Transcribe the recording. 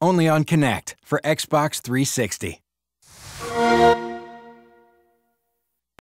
Only on Connect for Xbox 360.